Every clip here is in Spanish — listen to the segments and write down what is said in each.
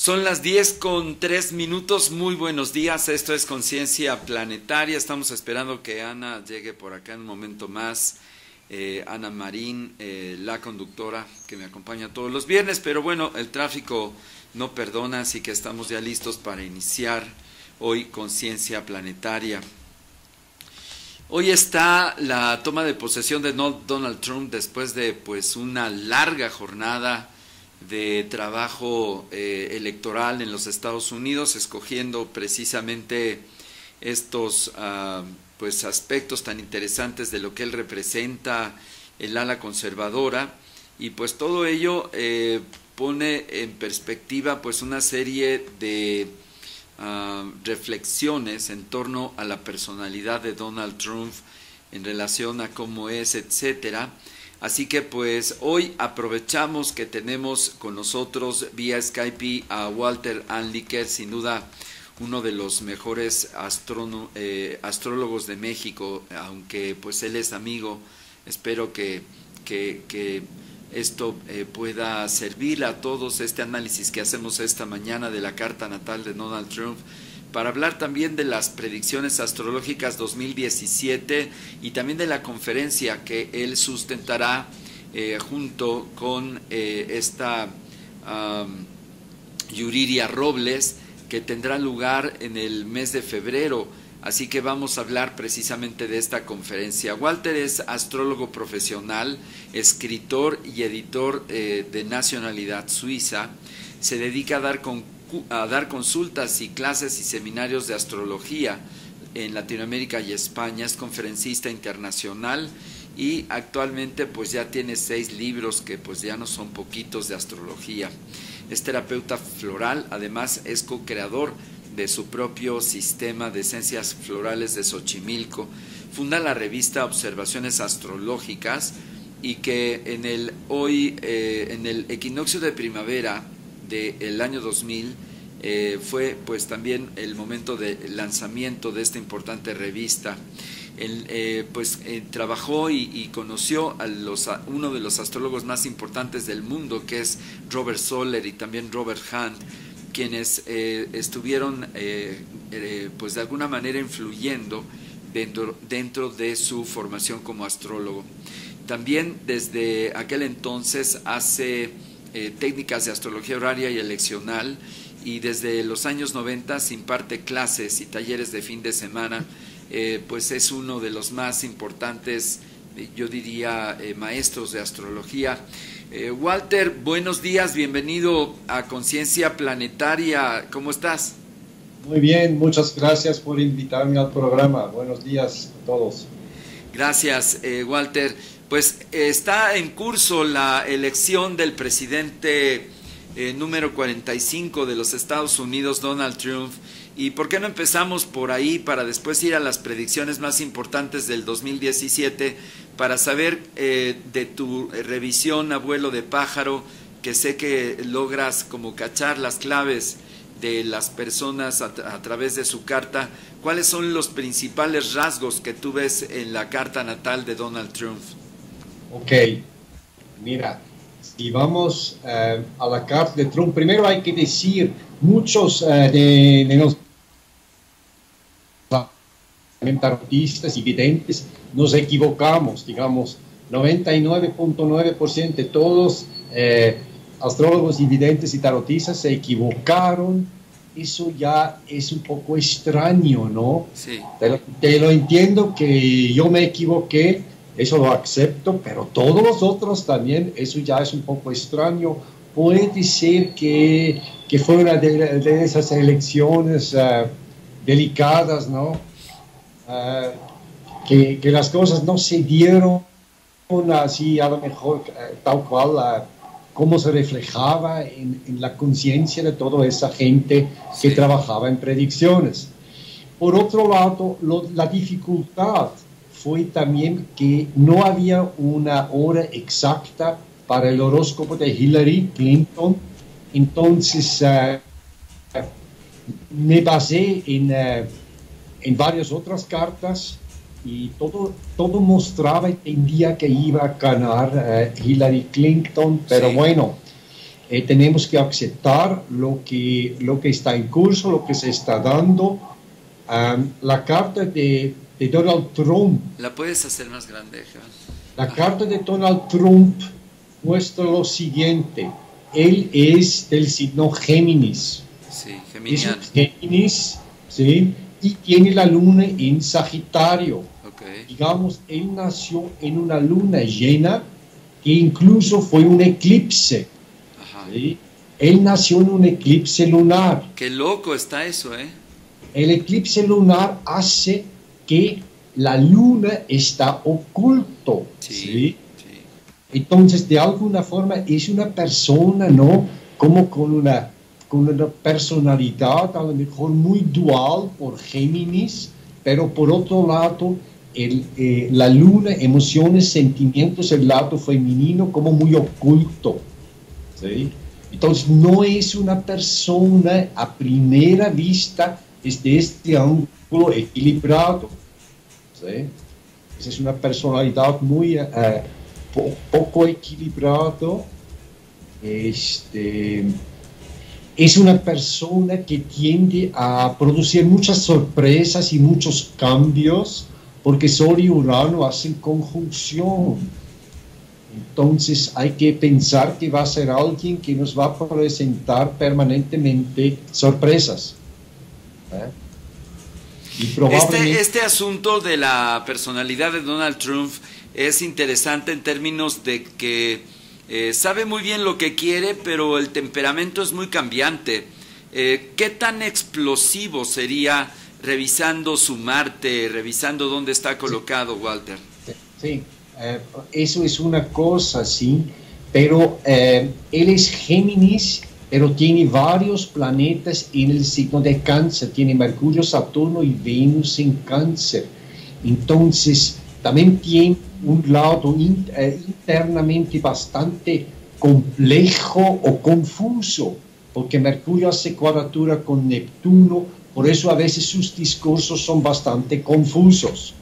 Son las 10 con 3 minutos. Muy buenos días. Esto es Conciencia Planetaria. Estamos esperando que Ana llegue por acá en un momento más. Eh, Ana Marín, eh, la conductora que me acompaña todos los viernes. Pero bueno, el tráfico no perdona, así que estamos ya listos para iniciar hoy Conciencia Planetaria. Hoy está la toma de posesión de Donald Trump después de pues una larga jornada de trabajo eh, electoral en los Estados Unidos, escogiendo precisamente estos ah, pues aspectos tan interesantes de lo que él representa, el ala conservadora, y pues todo ello eh, pone en perspectiva pues una serie de ah, reflexiones en torno a la personalidad de Donald Trump en relación a cómo es, etcétera Así que pues hoy aprovechamos que tenemos con nosotros vía Skype a Walter Anliker, sin duda uno de los mejores eh, astrólogos de México, aunque pues él es amigo, espero que, que, esto eh, pueda servir a todos este análisis que hacemos esta mañana de la carta natal de Donald Trump para hablar también de las predicciones astrológicas 2017 y también de la conferencia que él sustentará eh, junto con eh, esta Yuriria Robles que tendrá lugar en el mes de febrero. Así que vamos a hablar precisamente de esta conferencia. Walter es astrólogo profesional, escritor y editor eh, de nacionalidad suiza. Se dedica a dar con a dar consultas y clases y seminarios de astrología en Latinoamérica y España, es conferencista internacional y actualmente pues ya tiene seis libros que pues ya no son poquitos de astrología. Es terapeuta floral, además es co-creador de su propio sistema de esencias florales de Xochimilco. Funda la revista Observaciones Astrológicas y que en el hoy eh, en el equinoccio de primavera del año 2000 eh, fue pues también el momento de lanzamiento de esta importante revista. Él, eh, pues eh, trabajó y, conoció a, los, uno de los astrólogos más importantes del mundo, que es Robert Soler y también Robert Hunt, quienes estuvieron pues de alguna manera influyendo dentro, dentro de su formación como astrólogo. También desde aquel entonces hace técnicas de astrología horaria y eleccional y desde los años 90 imparte clases y talleres de fin de semana, eh, pues es uno de los más importantes, eh, yo diría, maestros de astrología. Walter, buenos días, bienvenido a Conciencia Planetaria, ¿cómo estás? Muy bien, muchas gracias por invitarme al programa. Buenos días a todos. Gracias, Walter. Pues está en curso la elección del presidente eh, número 45 de los Estados Unidos, Donald Trump. ¿Y por qué no empezamos por ahí para después ir a las predicciones más importantes del 2017 para saber eh, de tu revisión, abuelo de pájaro, que sé que logras como cachar las claves de las personas a través de su carta? ¿Cuáles son los principales rasgos que tú ves en la carta natal de Donald Trump? Ok, mira, si vamos eh, a la carta de Trump, primero hay que decir, muchos eh, de, los tarotistas y videntes nos equivocamos, digamos, 99.9% de todos eh, astrólogos y videntes y tarotistas se equivocaron. Eso ya es un poco extraño, ¿no? Sí. te lo entiendo que yo me equivoqué, eso lo acepto, pero todos los otros también, eso ya es un poco extraño. Puede ser que, que fue una de, esas elecciones uh, delicadas, ¿no? Uh, que, que, las cosas no se dieron así, a lo mejor uh, tal cual como se reflejaba en, en la conciencia de toda esa gente que trabajaba en predicciones. Por otro lado, lo, la dificultad fue también que no había una hora exacta para el horóscopo de Hillary Clinton. Entonces eh, me basé en, eh, en varias otras cartas y todo, todo mostraba, entendía que iba a ganar eh, Hillary Clinton, pero bueno, eh, tenemos que aceptar lo que, lo que está en curso, lo que se está dando. la carta de, de, Donald Trump. ¿La puedes hacer más grande, La carta de Donald Trump muestra lo siguiente. Él es del signo Géminis. Sí, Es Géminis, ¿sí? Y tiene la luna en Sagitario. Digamos, él nació en una luna llena que incluso fue un eclipse. Él nació en un eclipse lunar. Qué loco está eso, ¿eh? El eclipse lunar hace que la luna está oculto. Sí, Entonces, de alguna forma, es una persona, ¿no? Como con una, con una personalidad a lo mejor muy dual por Géminis, pero por otro lado, el, eh, la luna, emociones, sentimientos, el lado femenino como muy oculto. ¿sí? Entonces no es una persona a primera vista desde este ángulo equilibrado. Es una personalidad muy eh, poco equilibrado. Este, es una persona que tiende a producir muchas sorpresas y muchos cambios porque Sol y Urano hacen conjunción. Entonces hay que pensar que va a ser alguien que nos va a presentar permanentemente sorpresas. ¿eh? Este, este asunto de la personalidad de Donald Trump es interesante en términos de que eh, sabe muy bien lo que quiere, pero el temperamento es muy cambiante. Eh, ¿Qué tan explosivo sería revisando su Marte, revisando dónde está colocado, Walter. Sí, eh, eso es una cosa, sí, pero eh, él es Géminis, pero tiene varios planetas en el signo de cáncer, tiene Mercurio, Saturno y Venus en cáncer. Entonces, también tiene un lado eh, internamente bastante complejo o confuso, porque Mercurio hace cuadratura con Neptuno, por eso a veces sus discursos son bastante confusos.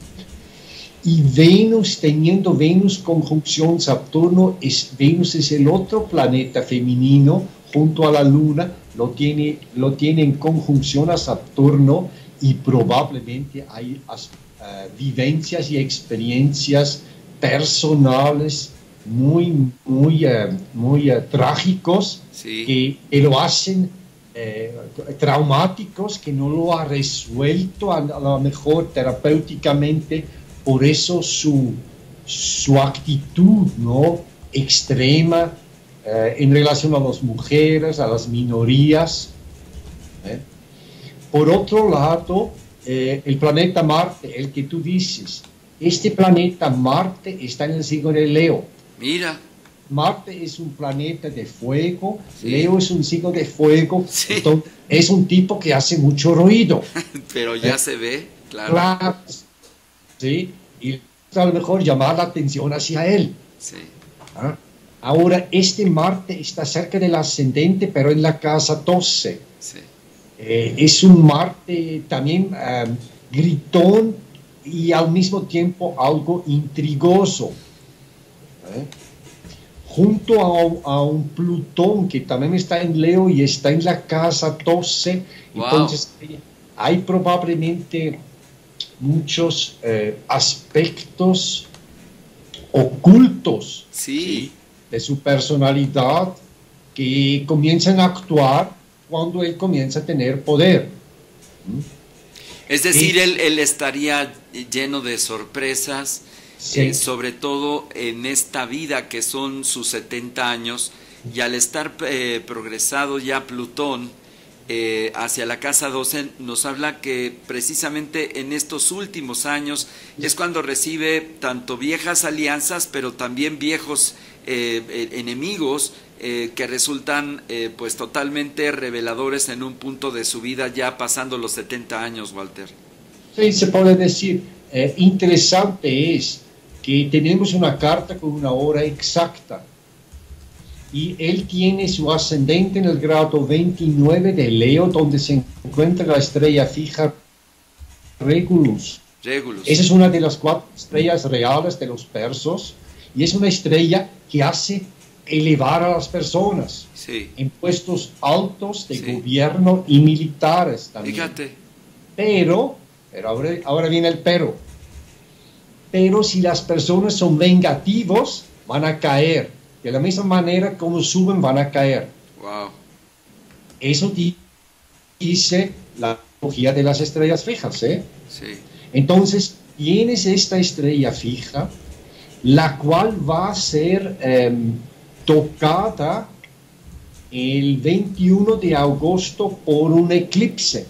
Y Venus, teniendo Venus conjunción Saturno, es, Venus es el otro planeta femenino junto a la Luna, lo tiene, lo tiene en conjunción a Saturno y probablemente hay eh, vivencias y experiencias personales muy, muy, uh, muy uh, trágicos que, que, lo hacen eh, traumáticos que no lo ha resuelto a, lo mejor terapéuticamente, por eso su, su actitud ¿no? extrema eh, en relación a las mujeres, a las minorías. ¿eh? Por otro lado, el planeta Marte, el que tú dices, este planeta Marte está en el signo de Leo. Mira. Marte es un planeta de fuego, Leo es un signo de fuego, es un tipo que hace mucho ruido. Pero ya ¿Eh? se ve, claro. Sí, y a lo mejor llamar la atención hacia él. Sí. ¿Ah? Ahora, este Marte está cerca del ascendente, pero en la casa 12. Sí. Eh, es un Marte también um, gritón y al mismo tiempo algo intrigoso. ¿Eh? junto a, un Plutón que también está en Leo y está en la casa 12. Entonces hay probablemente muchos eh, aspectos ocultos de su personalidad que comienzan a actuar cuando él comienza a tener poder. ¿Mm? Es decir, él, él, estaría lleno de sorpresas, eh, sobre todo en esta vida que son sus 70 años, y al estar eh, progresado ya Plutón eh, hacia la casa 12, nos habla que precisamente en estos últimos años es cuando recibe tanto viejas alianzas, pero también viejos enemigos que resultan pues totalmente reveladores en un punto de su vida ya pasando los 70 años, Walter. Sí, se puede decir, interesante es que tenemos una carta con una hora exacta. Y él tiene su ascendente en el grado 29 de Leo, donde se encuentra la estrella fija Regulus. Regulus. Esa es una de las cuatro estrellas reales de los persos y es una estrella que hace elevar a las personas en puestos altos de gobierno y militares también. Fíjate. Pero, pero ahora, viene el pero. Pero si las personas son vengativos, van a caer. De la misma manera como suben, van a caer. Wow. Eso dice la teología de las estrellas fijas, ¿eh? Sí. Entonces, tienes esta estrella fija, la cual va a ser em, tocada el 21 de agosto por un eclipse.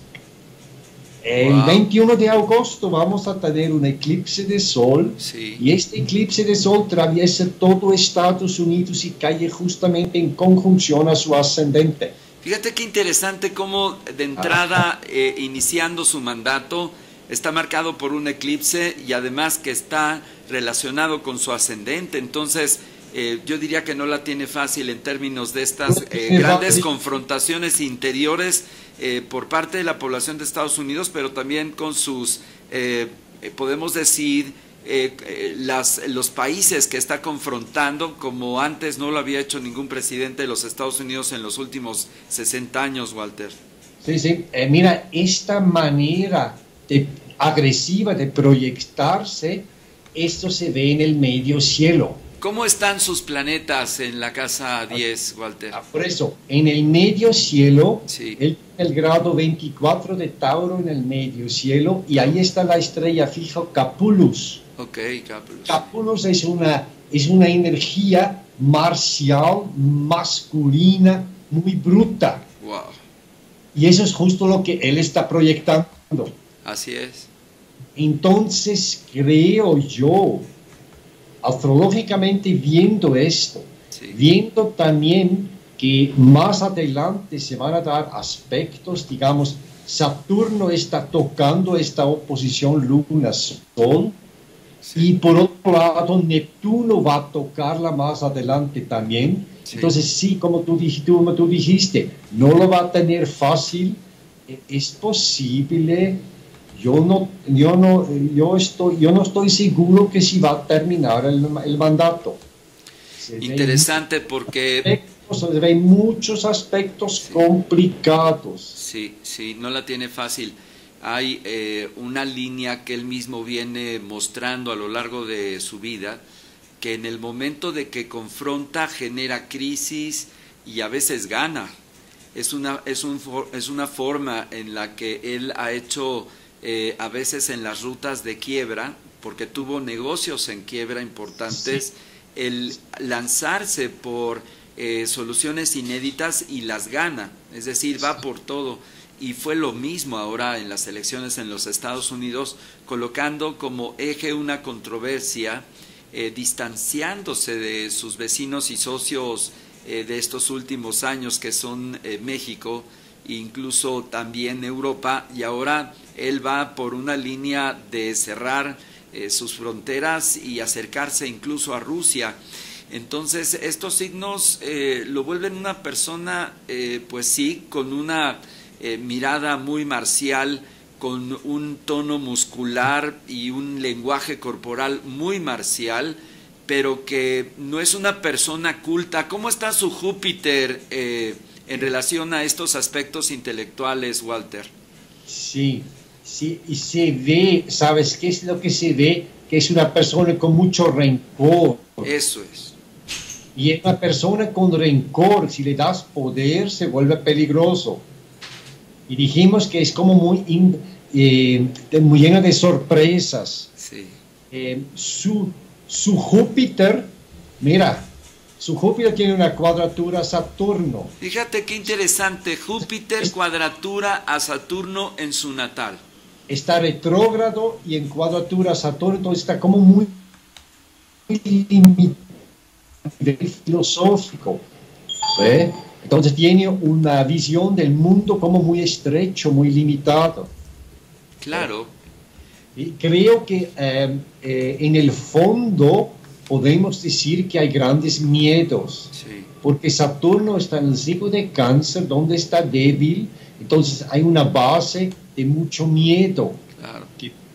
El 21 de agosto vamos a tener un eclipse de sol y este eclipse de sol atraviesa todo Estados Unidos y cae justamente en conjunción a su ascendente. Fíjate qué interesante cómo de entrada, eh, iniciando su mandato, está marcado por un eclipse y además que está relacionado con su ascendente. Entonces, eh, yo diría que no la tiene fácil en términos de estas eh, grandes confrontaciones interiores eh, por parte de la población de Estados Unidos, pero también con sus, podemos decir, las, los países que está confrontando, como antes no lo había hecho ningún presidente de los Estados Unidos en los últimos 60 años, Walter. Sí, sí, mira, esta manera de, agresiva de proyectarse, esto se ve en el medio cielo ¿Cómo están sus planetas en la casa 10, Walter? Ah, por eso, en el medio cielo, el, grado 24 de Tauro en el medio cielo, y ahí está la estrella fija Capulus. Ok, Capulus. Capulus es una, es una energía marcial, masculina, muy bruta. Wow. Y eso es justo lo que él está proyectando. Así es. Entonces, creo yo astrológicamente viendo esto, viendo también que más adelante se van a dar aspectos, digamos, Saturno está tocando esta oposición Luna-Sol, y por otro lado Neptuno va a tocarla más adelante también. Entonces sí, como tú, dijiste, como tú dijiste, no lo va a tener fácil, es posible yo no, yo no, yo estoy, yo no estoy seguro que si va a terminar el, el mandato. Interesante porque... Se ven muchos aspectos complicados. Sí, sí, no la tiene fácil. Hay eh, una línea que él mismo viene mostrando a lo largo de su vida, que en el momento de que confronta genera crisis y a veces gana. Es una, es, un, es una forma en la que él ha hecho eh, a veces en las rutas de quiebra, porque tuvo negocios en quiebra importantes, el lanzarse por eh, soluciones inéditas y las gana, es decir, va por todo. Y fue lo mismo ahora en las elecciones en los Estados Unidos, colocando como eje una controversia, eh, distanciándose de sus vecinos y socios de estos últimos años, que son México, incluso también Europa, y ahora él va por una línea de cerrar eh, sus fronteras y acercarse incluso a Rusia. Entonces, estos signos eh, lo vuelven una persona, eh, pues sí, con una mirada muy marcial, con un tono muscular y un lenguaje corporal muy marcial, pero que no es una persona culta. ¿Cómo está su Júpiter en relación a estos aspectos intelectuales, Walter? Sí, sí, y se ve, ¿sabes qué es lo que se ve? Que es una persona con mucho rencor. Eso es. Y una persona con rencor, si le das poder, se vuelve peligroso. Y dijimos que es como muy, eh, muy lleno de sorpresas. Sí. Eh, su, su Júpiter, mira, su Júpiter tiene una cuadratura a Saturno. Fíjate qué interesante, Júpiter cuadratura a Saturno en su natal. Está retrógrado y en cuadratura a Saturno, está como muy filosófico. Entonces tiene una visión del mundo como muy estrecho, muy limitado. Claro. Y creo que eh, eh, en el fondo podemos decir que hay grandes miedos, porque Saturno está en el signo de cáncer, donde está débil, entonces hay una base de mucho miedo,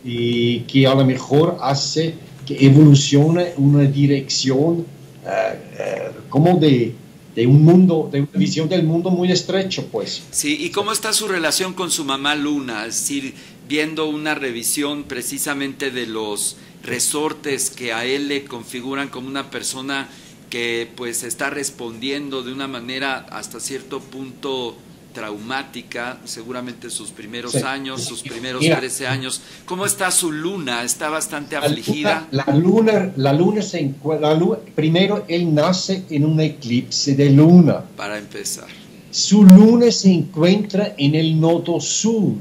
y que a lo mejor hace que evolucione una dirección eh, eh, como de, de un mundo, de una visión del mundo muy estrecho, pues. Sí, ¿y cómo está su relación con su mamá Luna? Es decir, viendo una revisión precisamente de los resortes que a él le configuran como una persona que pues está respondiendo de una manera hasta cierto punto traumática, seguramente sus primeros años, sus primeros 13 años. ¿Cómo está su luna? ¿Está bastante afligida? La luna, la luna se encuentra, primero él nace en un eclipse de luna. Para empezar. Su luna se encuentra en el nodo sur,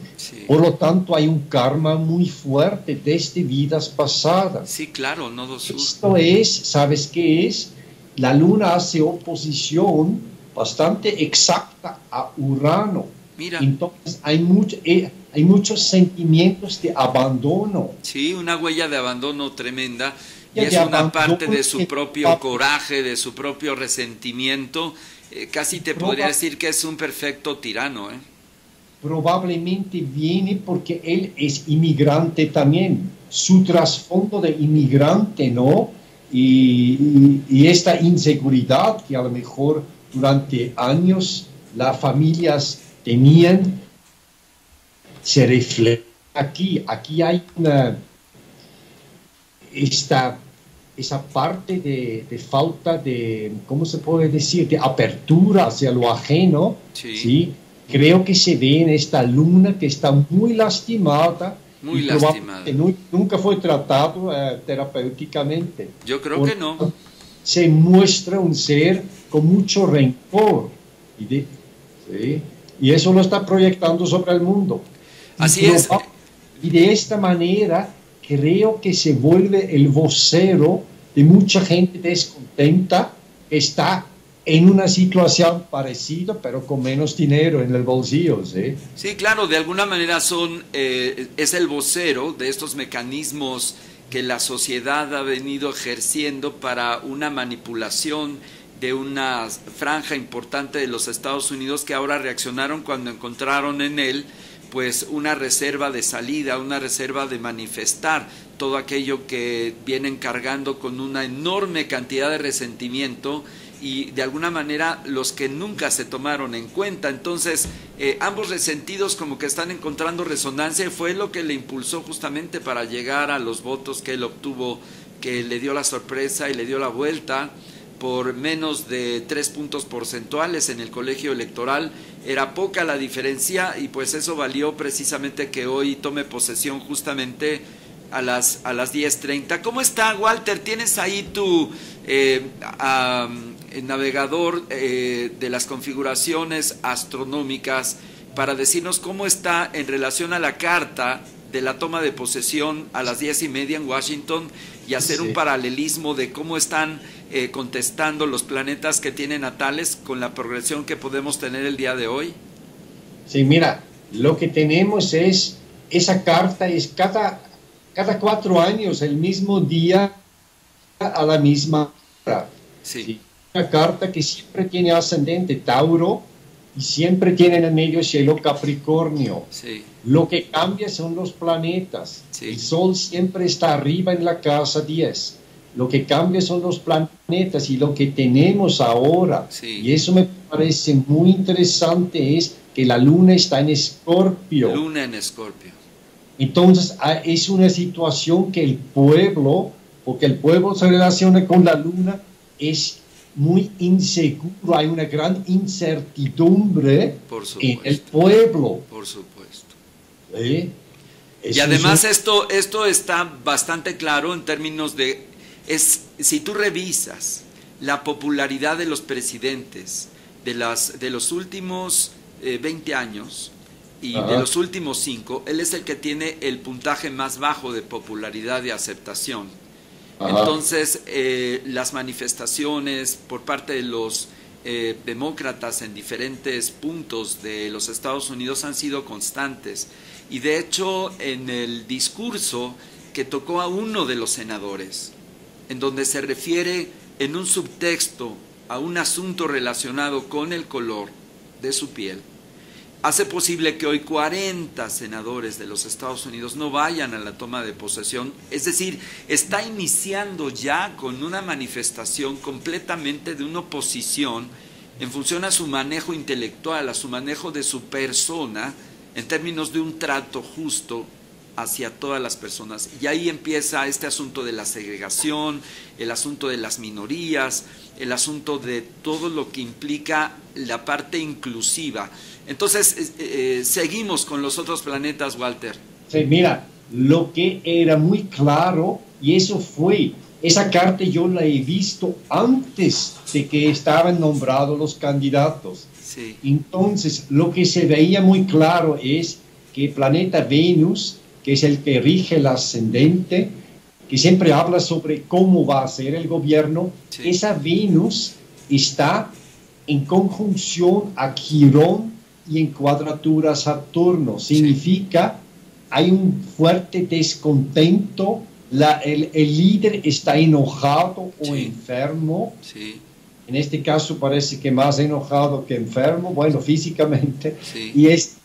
por lo tanto hay un karma muy fuerte desde vidas pasadas. Sí, claro, nodo sur. Esto es, ¿sabes qué es? La luna hace oposición bastante exacta a Urano. Mira. Entonces hay, mucho, eh, hay muchos sentimientos de abandono. Sí, una huella de abandono tremenda. Y es una parte de su propio coraje, de su propio resentimiento eh, casi te podría decir que es un perfecto tirano. ¿eh? Probablemente viene porque él es inmigrante también, su trasfondo de inmigrante, ¿no? Y, esta inseguridad que a lo mejor durante años las familias tenían, se refleja aquí. Aquí hay una, esta esa parte de, falta de, ¿cómo se puede decir?, de apertura hacia lo ajeno, sí. Creo que se ve en esta luna que está muy lastimada. Muy lastimada. nunca fue tratado eh, terapéuticamente. Yo creo que no. Se muestra un ser con mucho rencor. Y, y eso lo está proyectando sobre el mundo. Así es. Y de esta manera creo que se vuelve el vocero de mucha gente descontenta que está en una situación parecida, pero con menos dinero en el bolsillo. ¿sí? Sí, claro, de alguna manera son, eh, es el vocero de estos mecanismos que la sociedad ha venido ejerciendo para una manipulación de una franja importante de los Estados Unidos que ahora reaccionaron cuando encontraron en él pues una reserva de salida, una reserva de manifestar todo aquello que vienen cargando con una enorme cantidad de resentimiento y de alguna manera los que nunca se tomaron en cuenta. Entonces, eh, ambos resentidos como que están encontrando resonancia y fue lo que le impulsó justamente para llegar a los votos que él obtuvo, que le dio la sorpresa y le dio la vuelta por menos de tres puntos porcentuales en el colegio electoral. Era poca la diferencia y pues eso valió precisamente que hoy tome posesión justamente a las, a las 10.30. ¿Cómo está, Walter? ¿Tienes ahí tu eh, navegador eh, de las configuraciones astronómicas para decirnos cómo está en relación a la carta de la toma de posesión a las diez y media en Washington y hacer un paralelismo de cómo están eh, contestando los planetas que tienen natales con la progresión que podemos tener el día de hoy? Sí, mira, lo que tenemos es, esa carta es cada, cada cuatro años, el mismo día, a la misma hora. Sí. Una carta que siempre tiene ascendente Tauro y siempre tiene en el medio cielo Capricornio. Sí. Lo que cambia son los planetas. El Sol siempre está arriba en la casa 10. Lo que cambia son los planetas y lo que tenemos ahora. Y eso me parece muy interesante es que la luna está en escorpio. Luna en escorpio. Entonces ah, es una situación que el pueblo, porque el pueblo se relaciona con la luna, es muy inseguro, hay una gran incertidumbre en el pueblo. Por supuesto. Y además esto, esto está bastante claro en términos de, es, si tú revisas la popularidad de los presidentes de, las, de los últimos 20 eh, años y de los últimos 5, él es el que tiene el puntaje más bajo de popularidad y aceptación. Entonces, eh, las manifestaciones por parte de los eh, demócratas en diferentes puntos de los Estados Unidos han sido constantes. Y de hecho, en el discurso que tocó a uno de los senadores, en donde se refiere en un subtexto a un asunto relacionado con el color de su piel, hace posible que hoy 40 senadores de los Estados Unidos no vayan a la toma de posesión. Es decir, está iniciando ya con una manifestación completamente de una oposición en función a su manejo intelectual, a su manejo de su persona, en términos de un trato justo hacia todas las personas. Y ahí empieza este asunto de la segregación, el asunto de las minorías, el asunto de todo lo que implica la parte inclusiva. Entonces, eh, eh, seguimos con los otros planetas, Walter. Sí, mira, lo que era muy claro, y eso fue, esa carta yo la he visto antes de que estaban nombrados los candidatos. Sí. Entonces, lo que se veía muy claro es que el planeta Venus que es el que rige el ascendente, que siempre habla sobre cómo va a ser el gobierno, esa Venus está en conjunción a Quirón y en cuadratura a Saturno. Significa hay un fuerte descontento, la, el, líder está enojado o enfermo. En este caso parece que más enojado que enfermo, bueno, físicamente. Y es,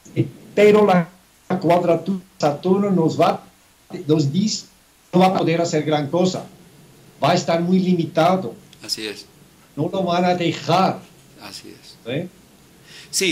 pero la cuadratura Saturno nos va, nos dice, no va a poder hacer gran cosa. Va a estar muy limitado. Así es. No lo van a dejar. Así es. ¿Sí?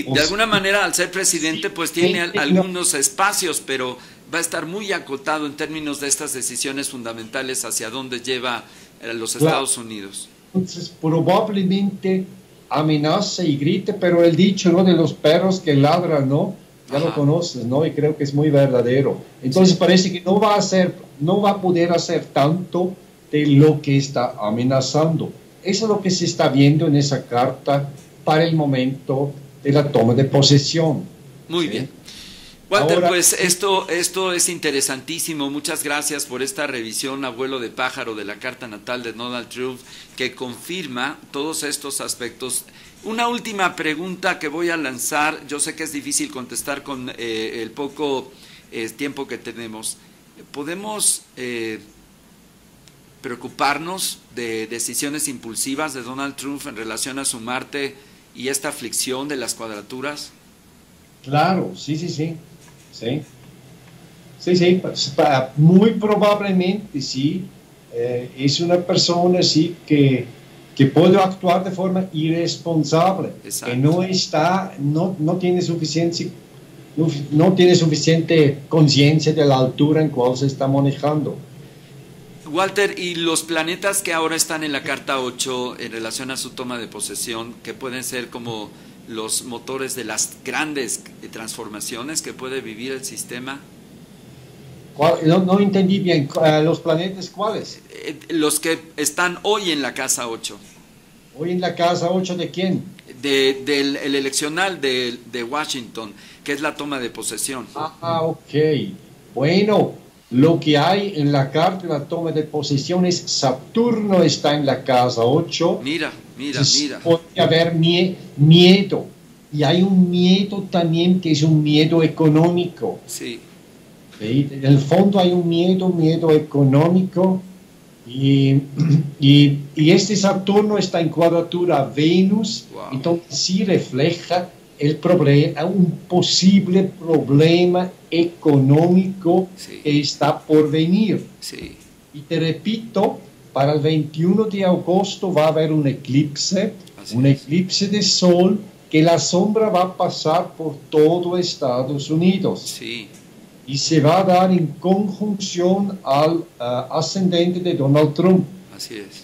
de alguna manera al ser presidente pues tiene algunos espacios, pero va a estar muy acotado en términos de estas decisiones fundamentales hacia dónde lleva a los Estados Unidos. Entonces probablemente amenaza y grite, pero el dicho ¿no? de los perros que ladran, ¿no? Ya lo conoces, ¿no? Y creo que es muy verdadero. Entonces parece que no va a hacer, no va a poder hacer tanto de lo que está amenazando. Eso es lo que se está viendo en esa carta para el momento de la toma de posesión. Muy bien. Walter, pues esto, esto es interesantísimo. Muchas gracias por esta revisión, abuelo de pájaro, de la carta natal de Donald Trump, que confirma todos estos aspectos una última pregunta que voy a lanzar, yo sé que es difícil contestar con eh, el poco eh, tiempo que tenemos. ¿Podemos eh, preocuparnos de decisiones impulsivas de Donald Trump en relación a su Marte y esta aflicción de las cuadraturas? Claro, sí, sí, sí. Sí, sí, sí pues, muy probablemente sí. es una persona sí que que puede actuar de forma irresponsable, que no está, no, no tiene suficiente no, tiene suficiente conciencia de la altura en cual se está manejando. Walter, ¿y los planetas que ahora están en la carta 8 en relación a su toma de posesión, que pueden ser como los motores de las grandes transformaciones que puede vivir el sistema? No, no, entendí bien. Eh, ¿Los planetas cuáles? Eh, los que están hoy en la casa 8. ¿Hoy en la casa 8 de quién? del el eleccional de, de, Washington, que es la toma de posesión. Ah, ok. Bueno, lo que hay en la carta de la toma de posesión es Saturno está en la casa 8. Mira, mira, mira. Puede haber miedo. Y hay un miedo también que es un miedo económico. Sí. En el fondo hay un miedo, miedo económico. Y, y, este Saturno está en cuadratura Venus, entonces sí refleja el problema, un posible problema económico que está por venir. Y te repito, para el 21 de agosto va a haber un eclipse, un eclipse de sol, que la sombra va a pasar por todo Estados Unidos. Sí y se va a dar en conjunción al eh, ascendente de Donald Trump. Así es.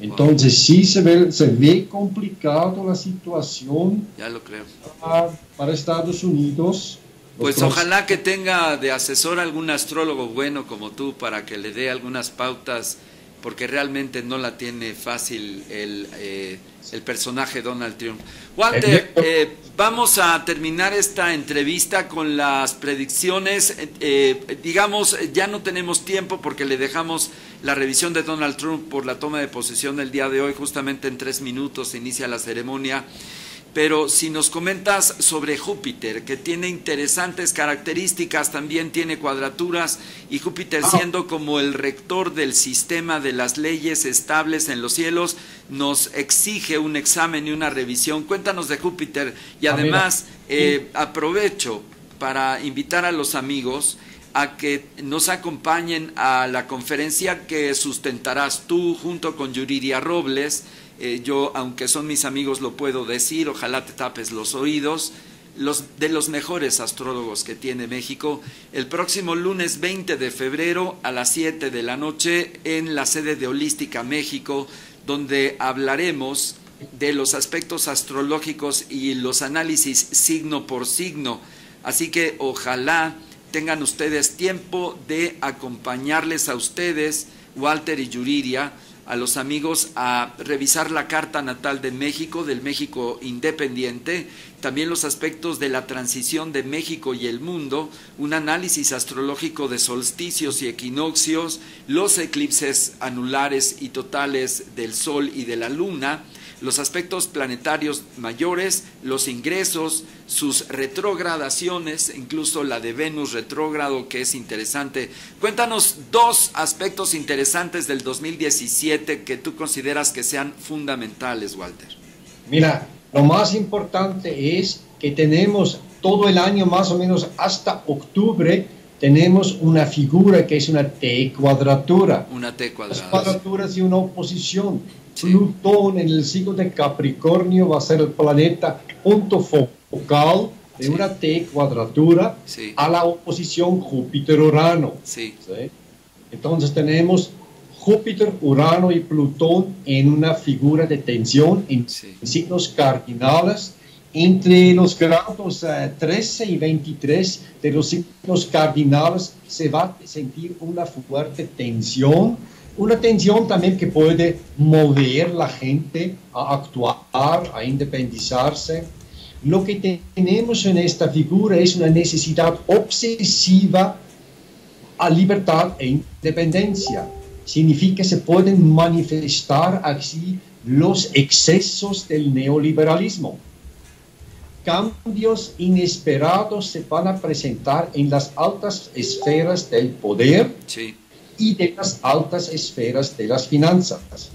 Entonces sí se ve, se ve complicado la situación. Ya lo creo. Para, Estados Unidos. Pues ojalá que tenga de asesor algún astrólogo bueno como tú para que le dé algunas pautas, porque realmente no la tiene fácil el, eh, el personaje Donald Trump. Walter, eh, vamos a terminar esta entrevista con las predicciones. Eh, digamos, ya no tenemos tiempo porque le dejamos la revisión de Donald Trump por la toma de posesión del día de hoy. Justamente en tres minutos se inicia la ceremonia. Pero si nos comentas sobre Júpiter, que tiene interesantes características, también tiene cuadraturas, y Júpiter ah. siendo como el rector del sistema de las leyes estables en los cielos, nos exige un examen y una revisión. Cuéntanos de Júpiter y ah, además eh, aprovecho para invitar a los amigos a que nos acompañen a la conferencia que sustentarás tú junto con Yuriria Robles, eh, yo, aunque son mis amigos, lo puedo decir, ojalá te tapes los oídos, los, de los mejores astrólogos que tiene México, el próximo lunes 20 de febrero a las 7 de la noche en la sede de Holística México, donde hablaremos de los aspectos astrológicos y los análisis signo por signo. Así que ojalá tengan ustedes tiempo de acompañarles a ustedes, Walter y Yuriria, a los amigos a revisar la Carta Natal de México, del México Independiente, también los aspectos de la transición de México y el mundo, un análisis astrológico de solsticios y equinoccios, los eclipses anulares y totales del Sol y de la Luna, los aspectos planetarios mayores, los ingresos, sus retrogradaciones, incluso la de Venus retrógrado, que es interesante. Cuéntanos dos aspectos interesantes del 2017 que tú consideras que sean fundamentales, Walter. Mira, lo más importante es que tenemos todo el año, más o menos hasta octubre, tenemos una figura que es una T cuadratura. Una T cuadrada. Las cuadraturas y una oposición Plutón en el signo de Capricornio va a ser el planeta punto focal de una T cuadratura a la oposición Júpiter-Urano. Entonces tenemos Júpiter, Urano y Plutón en una figura de tensión en signos cardinales. Entre los grados 13 eh, y 23 de los signos cardinales se va a sentir una fuerte tensión una tensión también que puede mover la gente a actuar, a independizarse. Lo que tenemos en esta figura es una necesidad obsesiva a libertad e independencia. Significa que se pueden manifestar así los excesos del neoliberalismo. Cambios inesperados se van a presentar en las altas esferas del poder. Sí y de las altas esferas de las finanzas.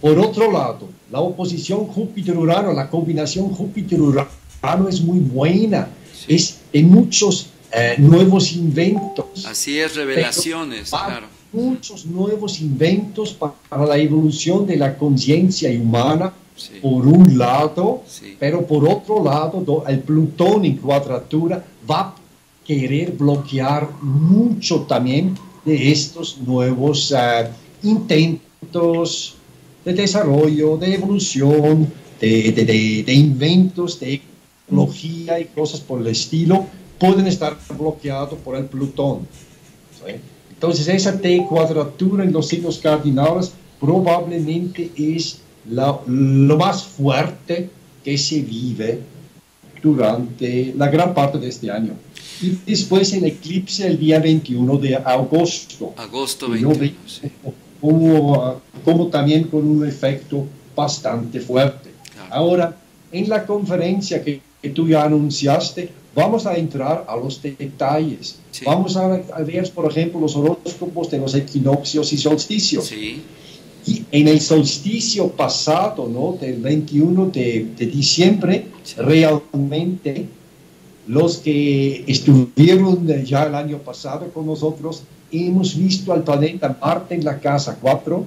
Por otro lado, la oposición Júpiter-Urano, la combinación Júpiter-Urano es muy buena, es de muchos eh, nuevos inventos. Así es, revelaciones, claro. Muchos nuevos inventos para la evolución de la conciencia humana, por un lado, pero por otro lado, el Plutón en cuadratura va a querer bloquear mucho también de estos nuevos eh, intentos de desarrollo, de evolución, de, inventos, de tecnología y cosas por el estilo, pueden estar bloqueados por el Plutón. Entonces, esa T cuadratura en los signos cardinales probablemente es lo más fuerte que se vive durante la gran parte de este año y después el eclipse el día 21 de agosto. Agosto 21, sí. como, también con un efecto bastante fuerte. Ahora, en la conferencia que, tú ya anunciaste, vamos a entrar a los detalles. Vamos a, ver, por ejemplo, los horóscopos de los equinoccios y solsticios. Sí. Y en el solsticio pasado, ¿no? Del 21 de, de diciembre, realmente los que estuvieron ya el año pasado con nosotros, hemos visto al planeta Marte en la casa 4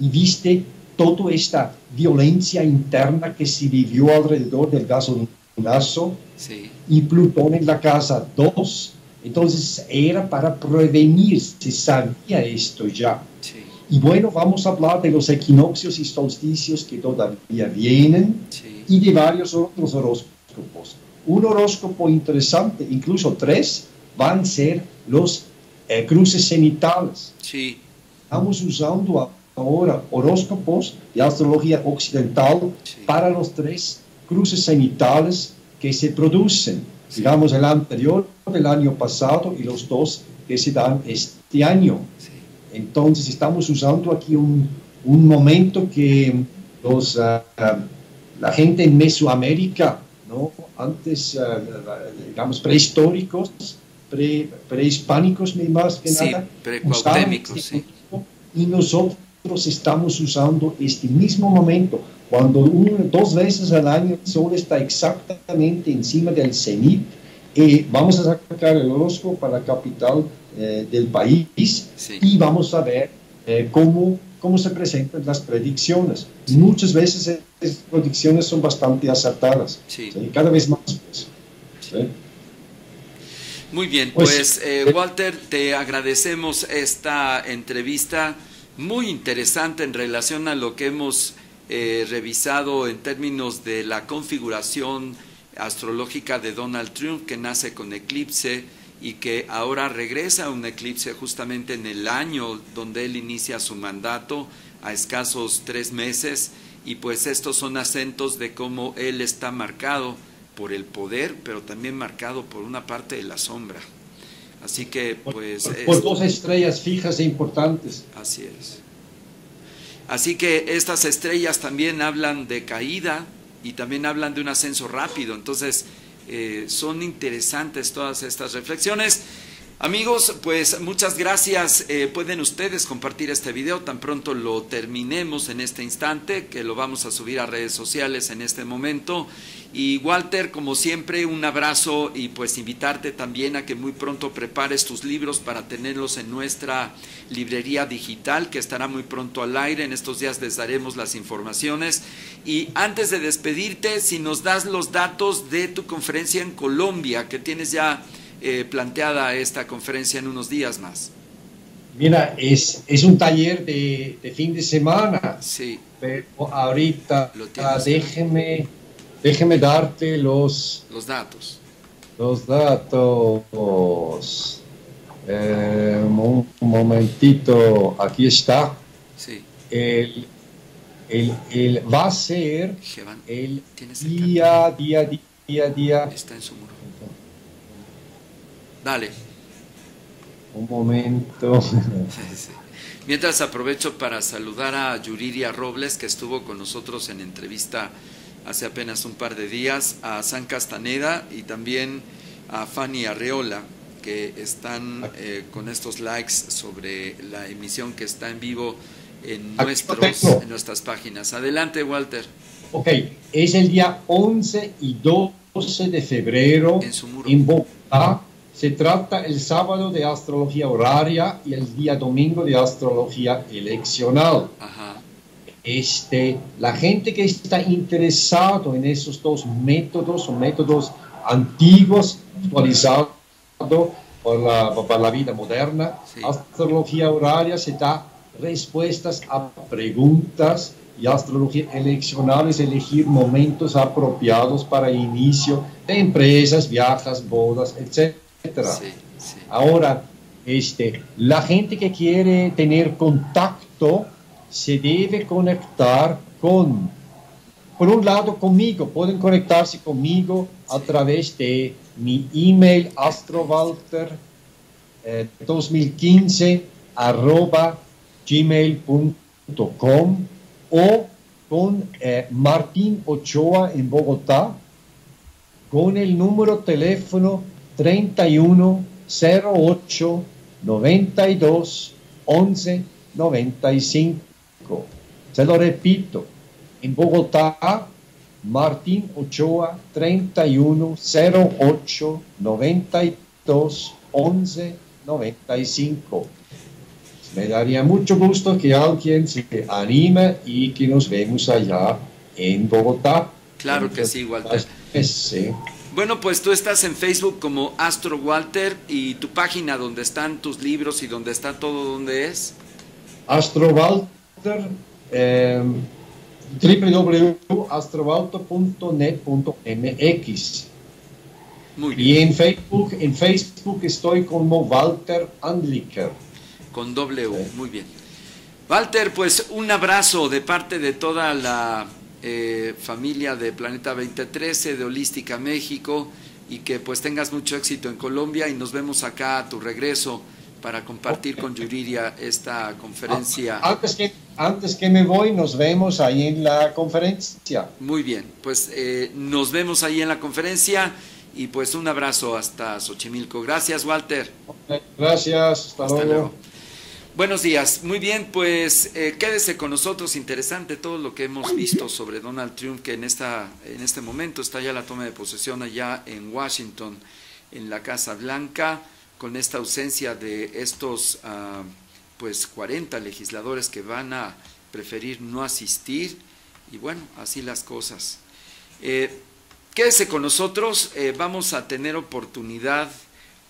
y viste toda esta violencia interna que se vivió alrededor del gasolinazo sí. y Plutón en la casa 2. Entonces era para prevenir, se sabía esto ya. Sí. Y bueno, vamos a hablar de los equinoccios y solsticios que todavía vienen sí. y de varios otros horóscopos un horóscopo interesante, incluso tres, van a ser los eh, cruces cenitales. Sí. Estamos usando ahora horóscopos de astrología occidental para los tres cruces cenitales que se producen. Digamos el anterior del año pasado y los dos que se dan este año. Entonces estamos usando aquí un, un momento que los... Uh, la gente en Mesoamérica, ¿no? antes, digamos, prehistóricos, pre, prehispánicos más que sí, nada. sí. Y nosotros estamos usando este mismo momento, cuando dos veces al año el sol está exactamente encima del cenit, eh, vamos a sacar el horóscopo para la capital eh, del país y vamos a ver eh, cómo, cómo se presentan las predicciones. Muchas veces esas predicciones son bastante acertadas, cada vez más. Pues, muy bien, pues, pues eh, Walter, te agradecemos esta entrevista muy interesante en relación a lo que hemos revisado en términos de la configuración astrológica de Donald Trump, que nace con eclipse y que ahora regresa a un eclipse justamente en el año donde él inicia su mandato, a escasos tres meses, y pues estos son acentos de cómo él está marcado por el poder, pero también marcado por una parte de la sombra. Así que, pues... Por, dos estrellas fijas e importantes. Así es. Así que estas estrellas también hablan de caída y también hablan de un ascenso rápido. Entonces, eh, son interesantes todas estas reflexiones. Amigos, pues muchas gracias. Eh, pueden ustedes compartir este video tan pronto lo terminemos en este instante, que lo vamos a subir a redes sociales en este momento. Y Walter, como siempre, un abrazo y pues invitarte también a que muy pronto prepares tus libros para tenerlos en nuestra librería digital, que estará muy pronto al aire. En estos días les daremos las informaciones. Y antes de despedirte, si nos das los datos de tu conferencia en Colombia, que tienes ya eh, planteada esta conferencia en unos días más? Mira, es, es un taller de, de, fin de semana. Sí. Pero ahorita déjeme, déjeme darte los... Los datos. Los datos. Eh, un momentito, aquí está. Sí. El, el, el, va a ser el día, día, día, día. Está en su muro. Dale. Un momento. Mientras aprovecho para saludar a Yuriria Robles, que estuvo con nosotros en entrevista hace apenas un par de días, a San Castaneda y también a Fanny Arreola, que están eh, con estos likes sobre la emisión que está en vivo en, nuestros, en nuestras páginas. Adelante, Walter. Ok, es el día 11 y 12 de febrero en, su muro. en Bogotá se trata el sábado de astrología horaria y el día domingo de astrología eleccional. Este, la gente que está interesado en esos dos métodos, son métodos antiguos, actualizados por la, por la vida moderna, astrología horaria se da respuestas a preguntas y astrología eleccional es elegir momentos apropiados para inicio de empresas, viajes, bodas, etc. Ahora, este, la gente que quiere tener contacto se debe conectar con, por un lado conmigo, pueden conectarse conmigo a través de mi email astrovalter 2015 eh, arroba gmail.com o con eh, Martín Ochoa en Bogotá con el número teléfono 31 08 92 11 95. Se lo repito, en Bogotá, Martín Ochoa 31 08 92 11 95. Me daría mucho gusto que alguien se anime y que nos vemos allá en Bogotá. Claro que sí, Walter. Sí. Bueno, pues tú estás en Facebook como Astro Walter y tu página donde están tus libros y donde está todo, ¿dónde es? Astro Walter, eh, www.astrowalter.net.mx. Muy bien. Y en Facebook, en Facebook estoy como Walter Andlicker. Con W, muy bien. Walter, pues un abrazo de parte de toda la eh, familia de Planeta 2013, de Holística México, y que pues tengas mucho éxito en Colombia y nos vemos acá a tu regreso para compartir con Yuriria esta conferencia. Ah, antes que, antes que me voy, nos vemos ahí en la conferencia. Muy bien, pues eh, nos vemos ahí en la conferencia y pues un abrazo hasta Xochimilco. Gracias, Walter. Gracias, hasta, luego. Buenos días. Muy bien, pues eh, quédese con nosotros. Interesante todo lo que hemos visto sobre Donald Trump, que en, esta, en este momento está ya la toma de posesión allá en Washington, en la Casa Blanca, con esta ausencia de estos ah, pues 40 legisladores que van a preferir no asistir. Y bueno, así las cosas. Eh, quédese con nosotros. Eh, vamos a tener oportunidad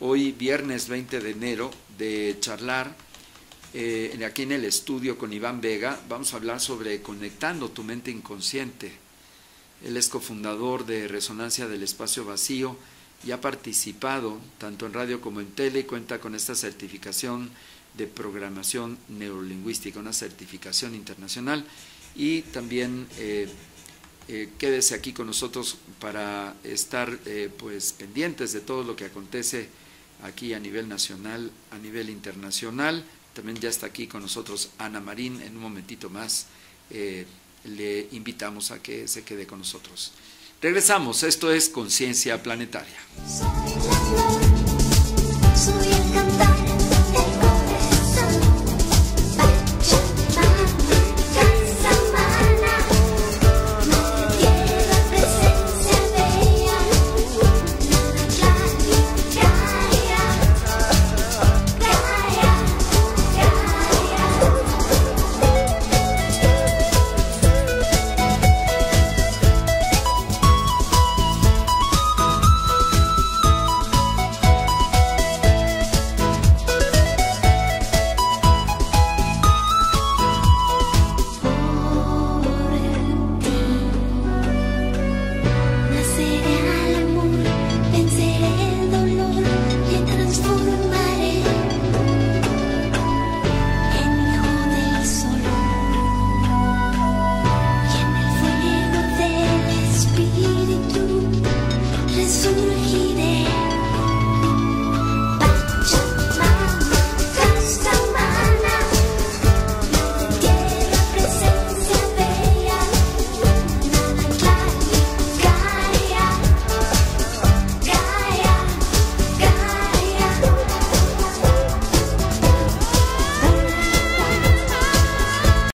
hoy, viernes 20 de enero, de charlar eh, aquí en el estudio con Iván Vega, vamos a hablar sobre conectando tu mente inconsciente. Él es cofundador de Resonancia del Espacio Vacío y ha participado tanto en radio como en tele y cuenta con esta certificación de programación neurolingüística, una certificación internacional y también eh, eh, quédese aquí con nosotros para estar pues pendientes de todo lo que acontece aquí a nivel nacional, a nivel internacional. También ya está aquí con nosotros Ana Marín. En un momentito más eh, le invitamos a que se quede con nosotros. Regresamos. Esto es Conciencia Planetaria. Soy